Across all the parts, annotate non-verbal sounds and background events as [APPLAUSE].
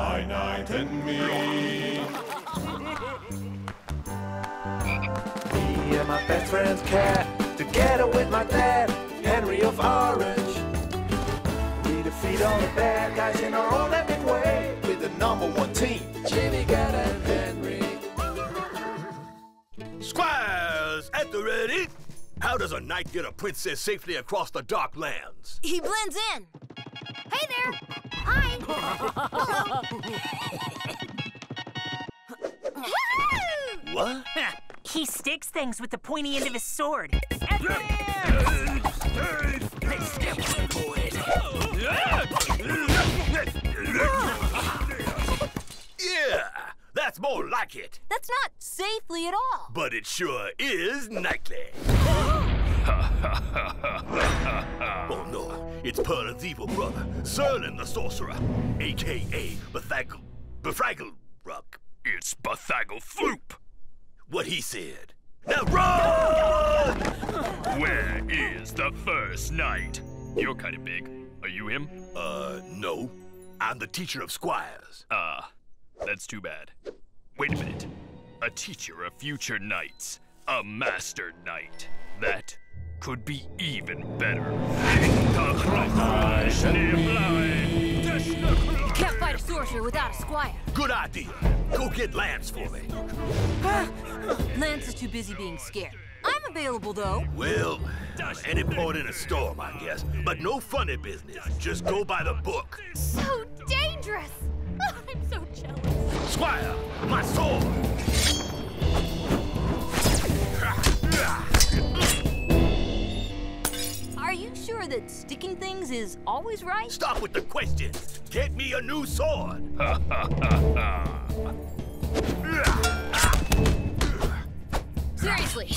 My Knight and me. Me and my best friend's cat, together with my dad, Henri of Orange. We defeat all the bad guys in our own epic way. With the number one team, Jimmy, Cat, and Henri. Squires, at the ready. How does a knight get a princess safely across the dark lands? He blends in. Hey there. Hi. What? [LAUGHS] he sticks things with the pointy end of his sword. Yeah, that's more like it. That's not safely at all. But it sure is knightly. [LAUGHS] [LAUGHS] oh no, it's Perlin's evil brother, Zerlin the Sorcerer, aka Bethagel, Befraggle Ruck. It's Bathagle Floop. What he said. Now run! Where is the first knight? You're kind of big. Are you him? Uh, no. I'm the teacher of squires. Ah, that's too bad. Wait a minute. A teacher of future knights. A master knight. That could be even better. You can't fight a sorcerer without a squire. Good idea. Go get Lance for me. Lance is too busy being scared. I'm available, though. Well, any port in a storm, I guess. But no funny business. Just go by the book. So dangerous. [LAUGHS] I'm so jealous. Squire, my sword! Sure that sticking things is always right? Stop with the questions. Get me a new sword. [LAUGHS] Seriously,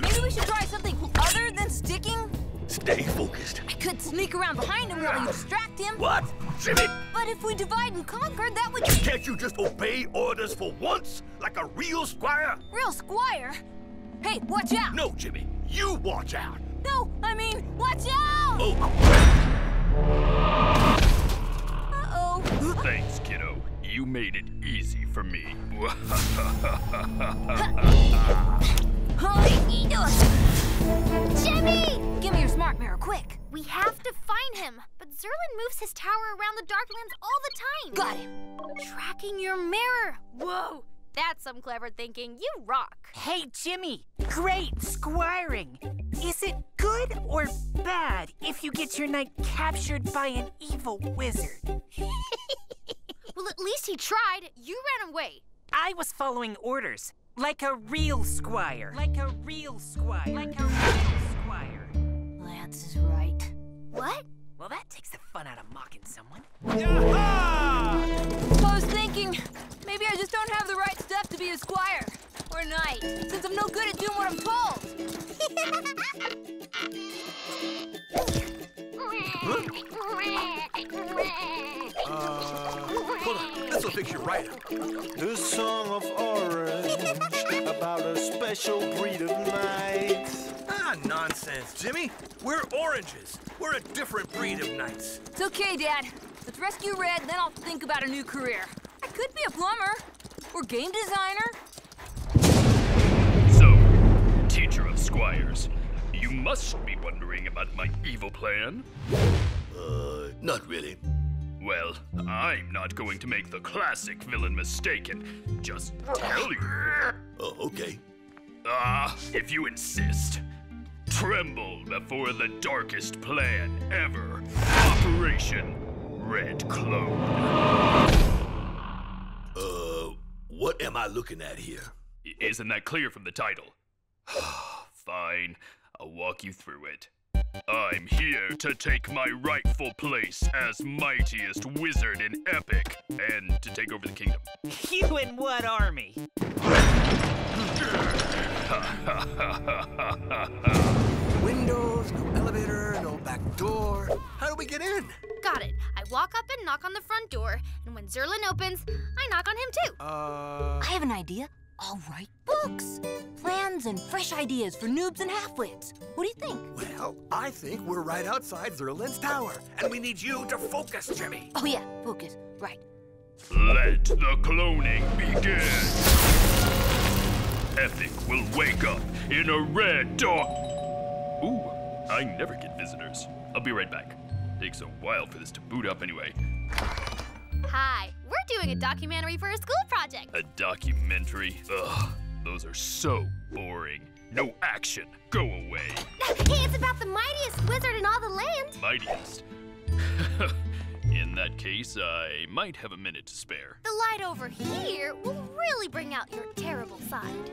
maybe we should try something other than sticking? Stay focused. I could sneak around behind him while you distract him. What? Jimmy, But if we divide and conquer, that would... can't you just obey orders for once? Like a real squire? Real squire? Hey, watch out! No, Jimmy. You watch out. No, I mean, watch out! Oh, Uh-oh. Thanks, kiddo. You made it easy for me. Jimmy! Give me your smart mirror, quick. We have to find him, but Zerlin moves his tower around the Darklands all the time. Got him. Tracking your mirror. Whoa, that's some clever thinking. You rock. Hey, Jimmy, great squiring. Is it good or bad if you get your knight captured by an evil wizard? [LAUGHS] Well, at least he tried. You ran away. I was following orders, like a real squire. Like a real squire. Like a real squire. Lance is right. What? Well, that takes the fun out of mocking someone. I no good at doing what I'm told. hold on. This will fix you right up. The Song of Orange, about a special breed of knights. Ah, nonsense, Jimmy. We're oranges. We're a different breed of knights. It's okay, Dad. Let's rescue Red, then I'll think about a new career. I could be a plumber. Or game designer. You must be wondering about my evil plan. Uh, not really. Well, I'm not going to make the classic villain mistake and just tell you. Oh, okay. Ah, if you insist. Tremble before the darkest plan ever. Operation Red Clone. Uh, what am I looking at here? Isn't that clear from the title? [SIGHS] Fine, I'll walk you through it. I'm here to take my rightful place as mightiest wizard in Epic and to take over the kingdom. You in what army? Windows, no elevator, no back door. How do we get in? Got it. I walk up and knock on the front door, and when Zerlin opens, I knock on him too. Uh, I have an idea. I'll write books. Plans and fresh ideas for noobs and halfwits. What do you think? well, I think we're right outside Zerlin's tower, and we need you to focus, Jimmy. Oh, yeah, focus. Right. Let the cloning begin. Epic will wake up in a red dawn. Ooh, I never get visitors. I'll be right back. Takes a while for this to boot up anyway. Hi, we're doing a documentary for a school project. A documentary? Ugh, those are so boring. No action. Go away. [LAUGHS] Hey, it's about the mightiest wizard in all the land. Mightiest. [LAUGHS] in that case, I might have a minute to spare. The light over here will really bring out your terrible side.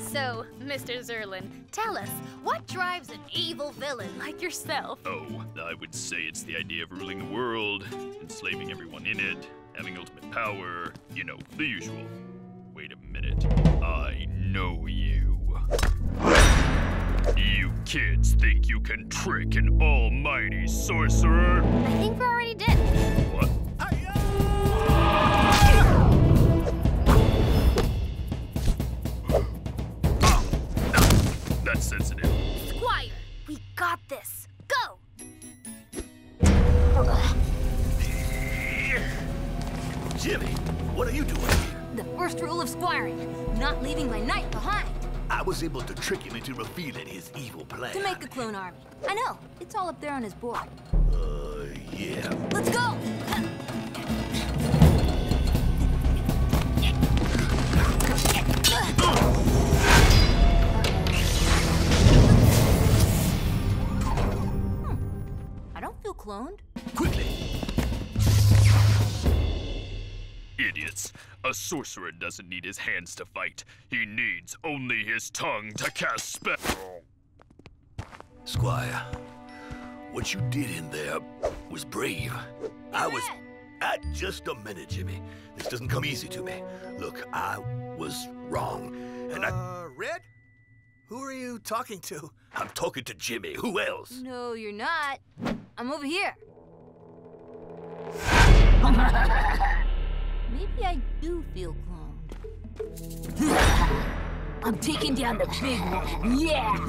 So, Mr. Zerlin, tell us, what drives an evil villain like yourself? Oh, I would say it's the idea of ruling the world, enslaving everyone in it, having ultimate power, you know, the usual. Wait a minute. I know you. You kids think you can trick an almighty sorcerer? I think we already did. Knight behind. I was able to trick him into revealing his evil plan. To make a clone army. I know, it's all up there on his board. Uh, yeah. Let's go! Hmm. I don't feel cloned. Quickly. Idiots. A sorcerer doesn't need his hands to fight. He needs only his tongue to cast spell. Squire, what you did in there was brave. I was. At just a minute, Jimmy. This doesn't come easy to me. Look, I was wrong, and I. Uh, Red? Who are you talking to? I'm talking to Jimmy. Who else? No, you're not. I'm over here. [LAUGHS] Maybe I do feel cloned. [LAUGHS] I'm taking down the big one. Yeah! [LAUGHS]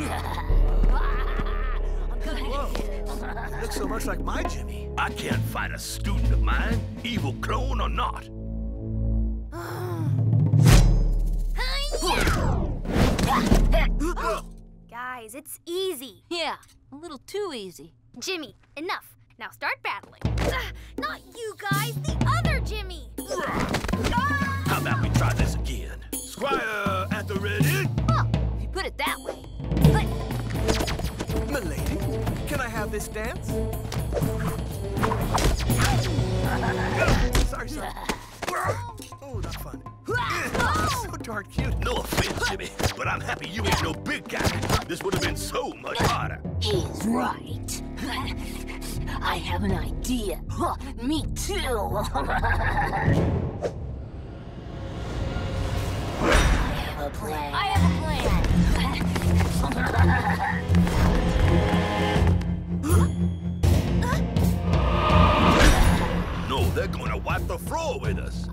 Whoa. Looks so much like my Jimmy. I can't fight a student of mine, evil clone or not. [GASPS] Guys, it's easy. Yeah, a little too easy. Jimmy, enough. Now start battling. Ah, not you guys, have this dance? sorry, sorry. Oh, not fun. so darn cute. No offense, Jimmy, but I'm happy you ain't no big guy. This would have been so much harder. He's right. I have an idea. Huh, me too. [LAUGHS] I have a plan. I have a plan. [LAUGHS] wipe the floor with us.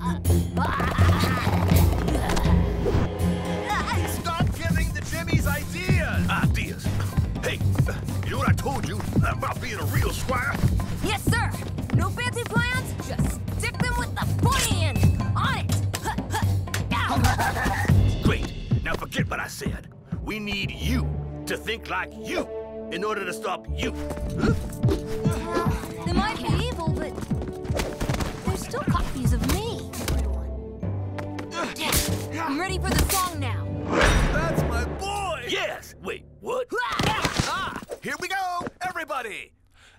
Stop giving the Jimmys ideas. Ideas. Hey, you know what I told you about being a real squire? yes, sir. No fancy plans. Just stick them with the pointy end. On it. Huh, huh. Ow. Great. Now forget what I said. We need you to think like you in order to stop you. Huh? They might be evil, but they're still copies of me. I'm ready for the song now. That's my boy. Yes. Wait, what? Ah, here we go, everybody.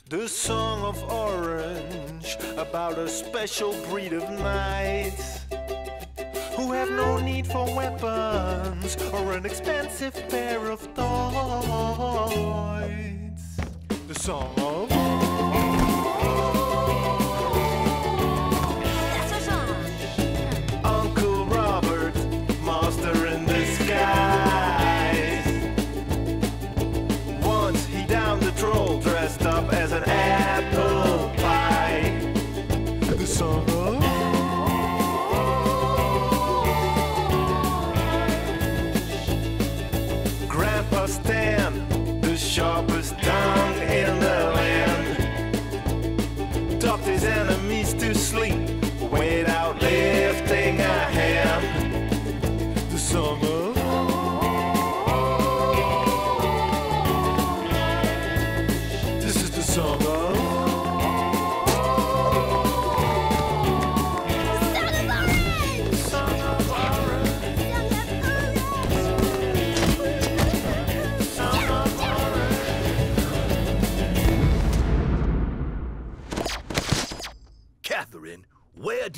The Song of Orange about a special breed of knights who have no need for weapons or an expensive pair of toys. The Song of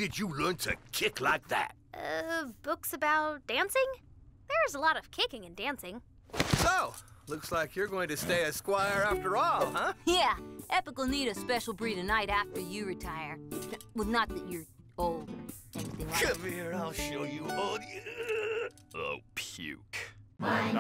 did you learn to kick like that? Uh, books about dancing? There's a lot of kicking and dancing. So, looks like you're going to stay a squire after all, huh? [LAUGHS] Yeah, Epic will need a special breed of knight after you retire. Well, not that you're old or anything like that. Come here, I'll show you all. Oh, puke. Always